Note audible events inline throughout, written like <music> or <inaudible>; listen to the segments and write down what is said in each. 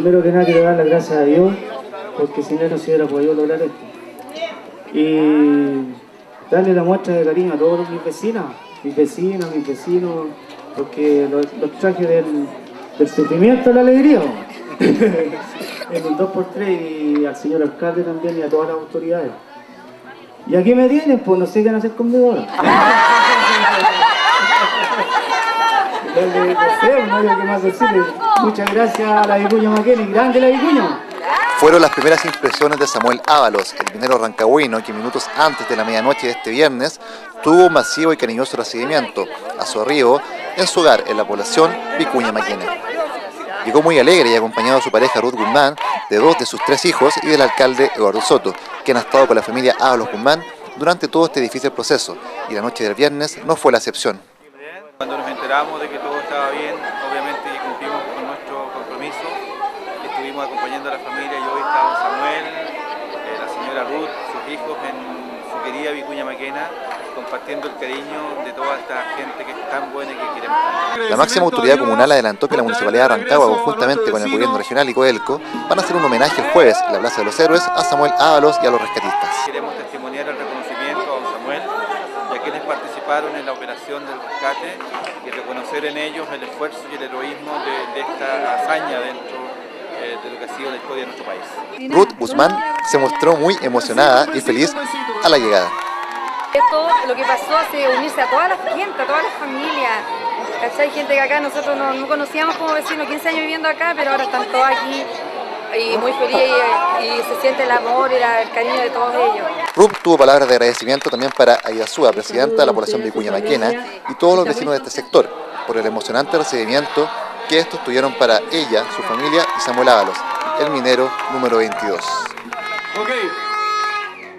primero que nada quiero dar las gracias a Dios, porque sin Él no se hubiera podido lograr esto. Y darle la muestra de cariño a todos mis vecinos, mis vecinos, mis vecinos, porque los, los traje del, del sufrimiento a la alegría. <laughs> en un 2x3 y al señor alcalde también y a todas las autoridades. Y aquí me tienen, pues no sé qué van a hacer conmigo ahora. <laughs> No le- no sé, no hay qué más decirle. Muchas gracias a la Vicuña Maquena, grande la Vicuña. Fueron las primeras impresiones de Samuel Ábalos, el minero rancagüino que minutos antes de la medianoche de este viernes tuvo un masivo y cariñoso recibimiento a su arribo en su hogar en la población Vicuña Maquena. Llegó muy alegre y acompañado de su pareja Ruth Guzmán, de dos de sus tres hijos y del alcalde Eduardo Soto, quien ha estado con la familia Ábalos Guzmán durante todo este difícil proceso y la noche del viernes no fue la excepción. Enteramos de que todo estaba bien, obviamente cumplimos con nuestro compromiso. Estuvimos acompañando a la familia y hoy está don Samuel, eh, la señora Ruth, sus hijos en su querida Vicuña Maquena, compartiendo el cariño de toda esta gente que es tan buena y que queremos. La máxima autoridad comunal adelantó que la Municipalidad de Rancagua, conjuntamente con el Gobierno Regional y Coelco, van a hacer un homenaje el jueves en la Plaza de los Héroes a Samuel Ábalos y a los rescatistas. Queremos testimoniar el reconocimiento a don Samuel a quienes participaron en la operación del rescate y reconocer en ellos el esfuerzo y el heroísmo de, de esta hazaña dentro eh, de lo que ha sido la historia de nuestro país. Ruth Guzmán se mostró muy emocionada y feliz a la llegada. Esto, lo que pasó, hace unirse a toda la gente, a todas las familias. ¿Cachai? Gente que acá nosotros no, no conocíamos como vecinos, 15 años viviendo acá, pero ahora están todos aquí y muy felices y, y se siente el amor y la- el cariño de todos ellos. Ruth tuvo palabras de agradecimiento también para Aida Súa, presidenta de la población Vicuña Maquena, y todos los vecinos de este sector, por el emocionante recibimiento que estos tuvieron para ella, su familia y Samuel Ábalos, el minero número 22. Ok,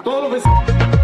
todos los vecinos.